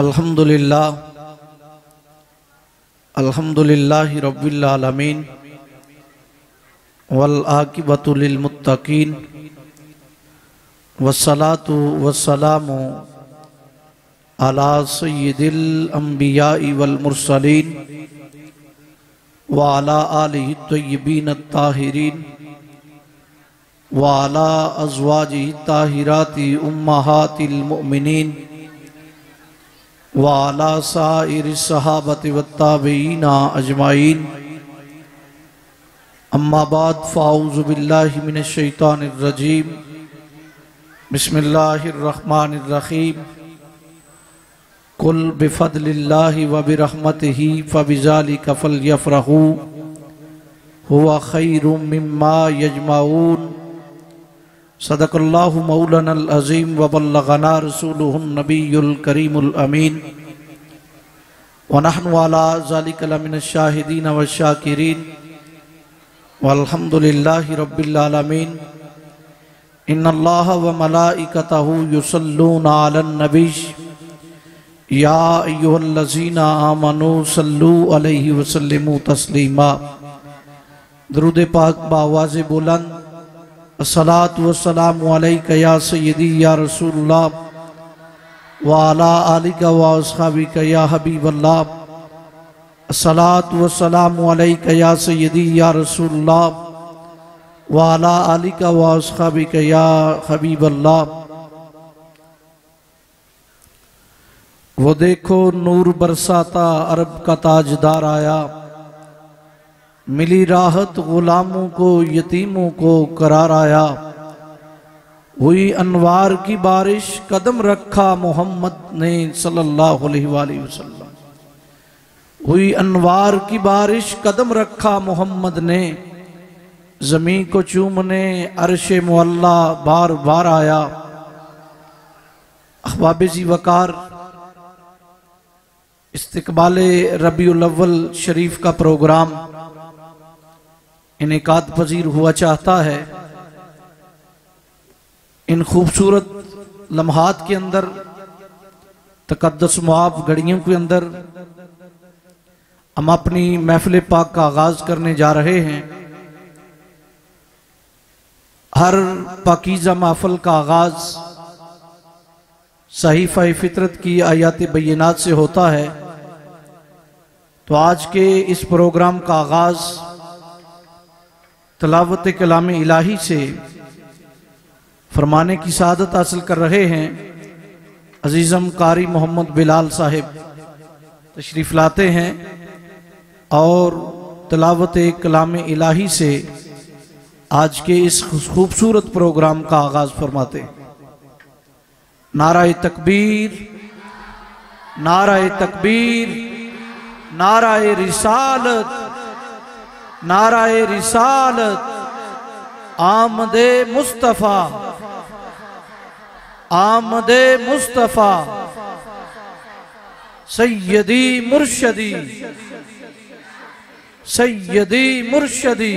अल्हम्दुलिल्लाह अल्हम्दुलिल्लाह रब्बिल आलमीन वल आकिबतु लिल मुत्तकीन वस्सलातु अला सय्यिदिल अंबिया'i वल मुरसलीन व अला आलिहि तय्यिबीन अत्ताहिरीन व वाला साइर सहाबत वत्ताबीना अजमाइन अम्मा बाद फ़ाउज़ बिल्लाहि मिनश शैतानिर रजीम। बिस्मिल्लाहिर रहमानिर रहीम कुल बिफदलिल्लाहि व बिरहमतिही फबिज़ालिका फलयफ़रहू। हुवा खैरुम मिम्मा यजमाऊन। सदकल्लाहु मौलाना अज़ीम व बल्लगना रसूलुहुन नबीयुल करीमुल अमीन। व नहनु अला ज़ालिका लमिनश शाहिदीन व शाकिरीन। वल्हम्दुलिल्लाहि रब्बिल आलमीन। इन्नल्लाह व मलाइकतहु युसल्लूना अलन नबी या अय्युहल्लज़ीना आमनू सल्लू अलैहि व सल्लिमू तस्लीमा। दरूद पाक बावाज़ बुलंद। असलात वसलाम या सैदी या रसूलुल्लाह वाला आलिका वासहाबिका या हबीबल्लाह असलात वसलाम या सैदी या रसूलुल्लाह वाला आलिका वासहाबिका या हबीबल्लाह वो देखो नूर बरसाता अरब का ताजदार आया मिली राहत गुलामों को, यतीमों को करार आया। हुई अनवार की बारिश, कदम रखा मोहम्मद ने सल्लल्लाहु अलैहि वसल्लम। हुई अनवार की बारिश, कदम रखा मोहम्मद ने। ज़मीन को चूमने, अरश मुअल्ला बार बार आया। अहबाब जी वकार, इस्तकबाल रबी शरीफ का प्रोग्राम। इनका पजीर हुआ चाहता है। इन खूबसूरत लम्हात के अंदर तकदस मुआब घड़ियों के अंदर, हम अपनी महफिल पाक का आगाज़ करने जा रहे हैं। हर पाकिजा महफल का आगाज़ सहीफ़ फितरत की आयात बैनात से होता है। तो आज के इस प्रोग्राम का आगाज़ तलावत कलाम इलाही से फरमाने की शहादत हासिल कर रहे हैं अजीज़म कारी मोहम्मद बिलाल साहिब। तशरीफ़ लाते हैं और तलावत कलाम इलाही से आज के इस खूबसूरत प्रोग्राम का आगाज़ फरमाते नाराय तकबीर नाराय तकबीर, नाराय रिसालत नाराय रिसालत आमदे मुस्तफ़ा आमदे मुस्तफ़ा सैयदी मुर्शदी सैयदी मुर्शदी।